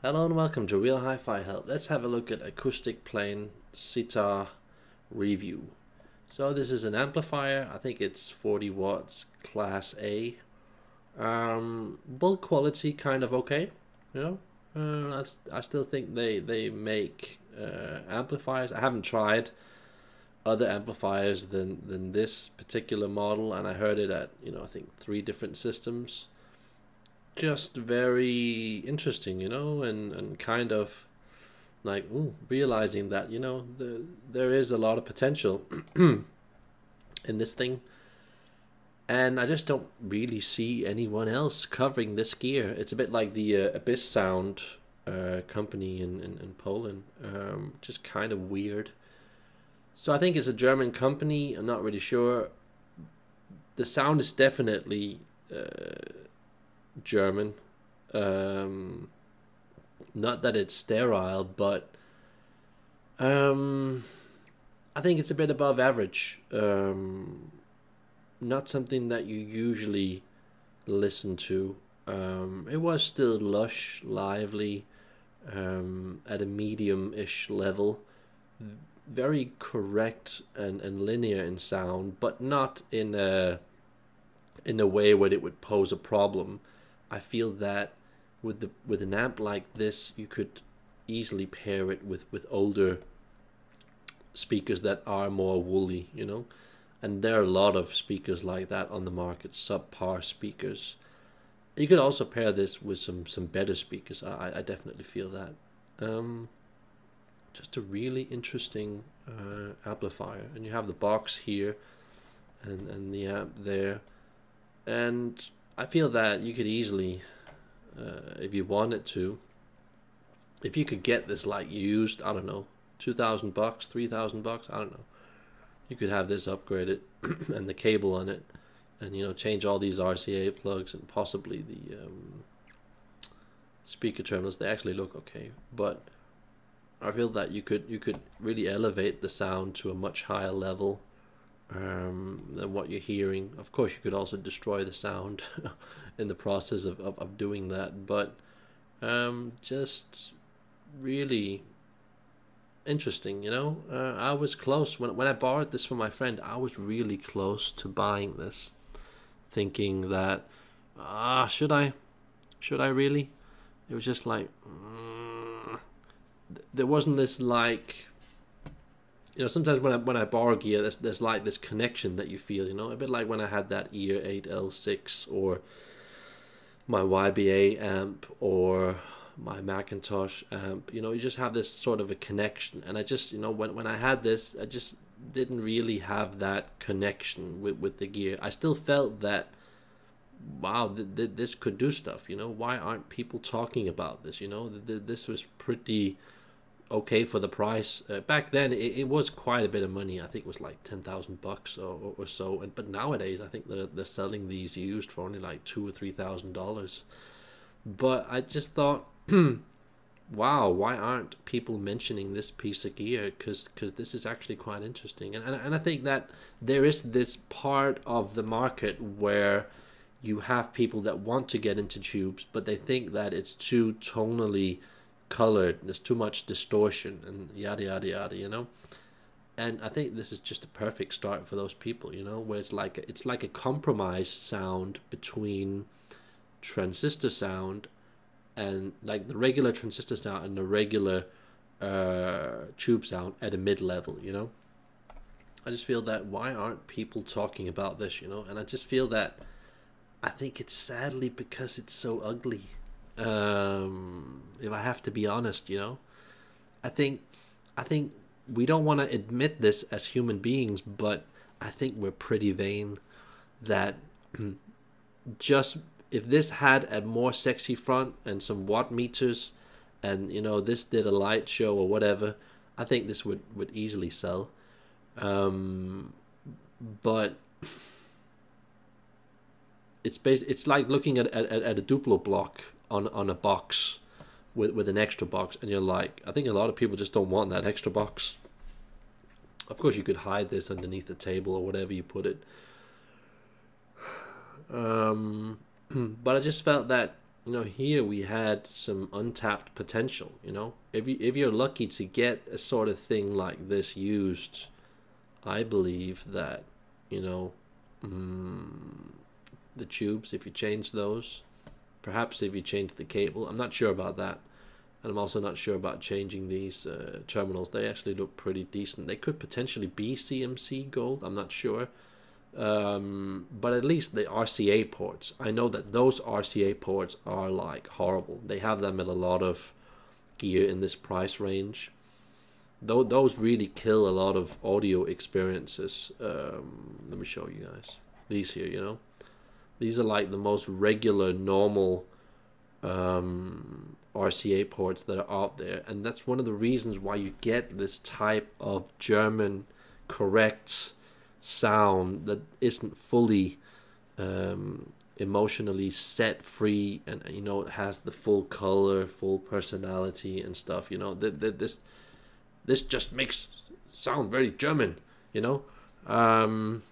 Hello and welcome to Real Hi-Fi Help. Let's have a look at Acoustic Plan Sitar review. So this is an amplifier. I think it's 40 watts class A. Um, build quality kind of okay, you know. Uh, I, I still think they they make uh, amplifiers. I haven't tried other amplifiers than than this particular model, and I heard it at you know I think three different systems just very interesting, you know, and, and kind of like ooh, realizing that, you know, the, there is a lot of potential in this thing. And I just don't really see anyone else covering this gear. It's a bit like the uh, Abyssound uh, company in, in, in Poland. Um, just kind of weird. So I think it's a German company. I'm not really sure. The sound is definitely uh, German. Um, not that it's sterile, but um, I think it's a bit above average. Um, not something that you usually listen to. Um, it was still lush, lively, um, at a medium-ish level. Very correct and, and linear in sound, but not in a in a way where it would pose a problem. I feel that with the with an amp like this, you could easily pair it with with older speakers that are more woolly, you know. And there are a lot of speakers like that on the market, subpar speakers. You could also pair this with some some better speakers. I I definitely feel that. Um, just a really interesting uh, amplifier, and you have the box here, and and the amp there, and I feel that you could easily, uh, if you wanted to, if you could get this like used, I don't know, two thousand bucks, three thousand bucks, I don't know, you could have this upgraded and the cable on it, and you know change all these RCA plugs and possibly the um, speaker terminals. They actually look okay, but I feel that you could you could really elevate the sound to a much higher level um, than what you're hearing. Of course, you could also destroy the sound in the process of, of, of doing that, but um, just really interesting, you know. Uh, I was close when when I borrowed this from my friend. I was really close to buying this, thinking that ah, should I, should I really? It was just like mm, there wasn't this like you know, sometimes when I when I borrow gear, there's there's like this connection that you feel, you know, a bit like when I had that Ear 8L6 or my YBA amp or my McIntosh amp, you know, you just have this sort of a connection. And I just, you know, when when I had this, I just didn't really have that connection with with the gear. I still felt that wow, th- th- this could do stuff, you know. Why aren't people talking about this, you know? Th- this was pretty okay for the price. Uh, back then, it, it, was quite a bit of money. I think it was like ten thousand bucks or, or so. And but nowadays, I think they're they're selling these used for only like two or three thousand dollars. But I just thought, wow, why aren't people mentioning this piece of gear? Because because this is actually quite interesting. And, and and I think that there is this part of the market where you have people that want to get into tubes, but they think that it's too tonally colored. There's too much distortion and yada yada yada. You know. And I think this is just a perfect start for those people, you know, where it's like it's like a compromise sound between transistor sound and like the regular transistor sound and the regular uh, tube sound at a mid level, you know. I just feel that why aren't people talking about this, you know? And I just feel that I think it's sadly because it's so ugly. Um, if I have to be honest, you know, I think, I think we don't want to admit this as human beings, but I think we're pretty vain. That just if this had a more sexy front and some watt meters, and you know this did a light show or whatever, I think this would would easily sell. Um, but it's based. It's like looking at, at, at a Duplo block on on a box with with an extra box, and you're like, I think a lot of people just don't want that extra box. Of course, you could hide this underneath the table or whatever you put it. Um, but I just felt that you know, here we had some untapped potential. You know, if you if you're lucky to get a sort of thing like this used, I believe that, you know, mm, the tubes if you change those, perhaps if you change the cable. I'm not sure about that, and I'm also not sure about changing these uh, terminals. They actually look pretty decent. They could potentially be CMC gold. I'm not sure um, but at least the RCA ports, I know that those RCA ports are like horrible. They have them at a lot of gear in this price range. Though those really kill a lot of audio experiences. Um, let me show you guys these here. You know, these are like the most regular, normal um, RCA ports that are out there, and that's one of the reasons why you get this type of German correct sound that isn't fully um, emotionally set free and you know it has the full color full personality and stuff you know? That this this just makes sound very german you know? Um,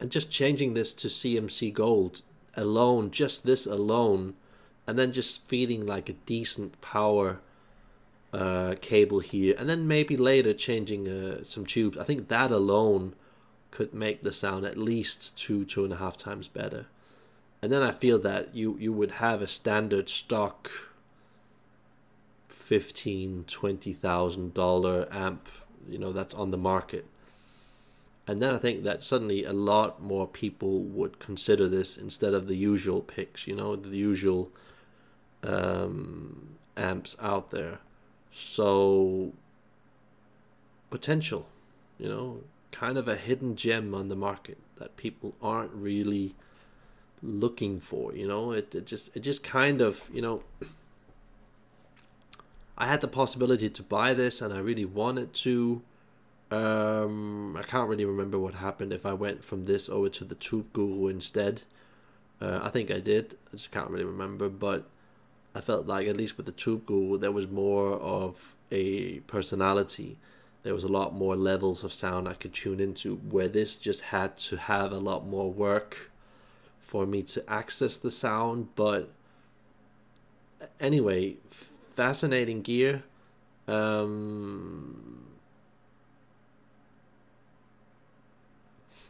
and just changing this to cmc gold alone just this alone and then just feeling like a decent power uh, cable here, and then maybe later changing uh, some tubes. I think that alone could make the sound at least two, two and a half times better. And then I feel that you, you would have a standard stock fifteen, twenty thousand dollar amp, you know, that's on the market. And then I think that suddenly a lot more people would consider this instead of the usual picks, you know, the usual um, amps out there. So, potential, you know, kind of a hidden gem on the market that people aren't really looking for, you know, it, it just, it just kind of, you know, I had the possibility to buy this and I really wanted to. Um, I can't really remember what happened if I went from this over to the Tube Guru instead. Uh, I think I did. I just can't really remember, but I felt like at least with the Tube Guru, there was more of a personality. There was a lot more levels of sound I could tune into. Where this just had to have a lot more work for me to access the sound. But anyway, fascinating gear. Um,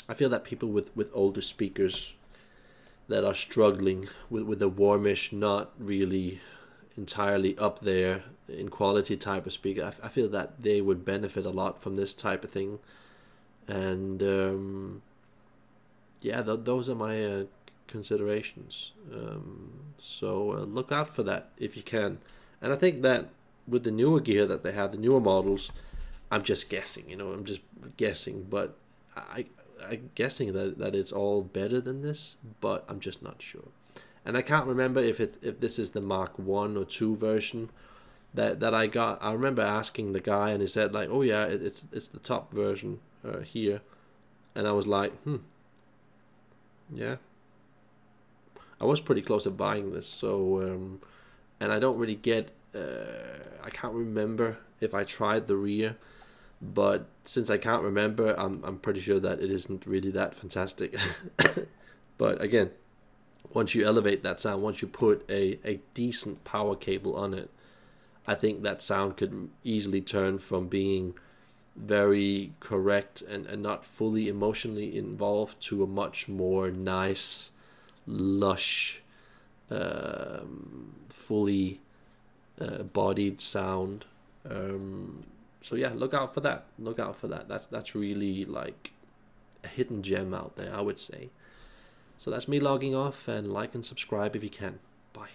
I feel that people with, with older speakers that are struggling with, with the warmish, not really entirely up there in quality type of speaker. I, feel that they would benefit a lot from this type of thing. And um, yeah, th- those are my uh, considerations. Um, so uh, look out for that if you can. And I think that with the newer gear that they have, the newer models, I'm just guessing, you know, I'm just guessing, but I I'm guessing that that it's all better than this, but I'm just not sure. And I can't remember if it if this is the Mark One or Two version that that I got. I remember asking the guy, and he said like, "Oh yeah, it, it's it's the top version uh, here," and I was like, "Hmm, yeah." I was pretty close to buying this, so um, and I don't really get. Uh, I can't remember if I tried the rear but since I can't remember, I'm I'm pretty sure that it isn't really that fantastic. but again, once you elevate that sound, once you put a, a decent power cable on it, I think that sound could easily turn from being very correct and, and not fully emotionally involved to a much more nice, lush, um, fully uh, bodied sound. Um, so yeah, look out for that. Look out for that. That's that's really like a hidden gem out there, I would say. So that's me logging off and like and subscribe if you can. Bye.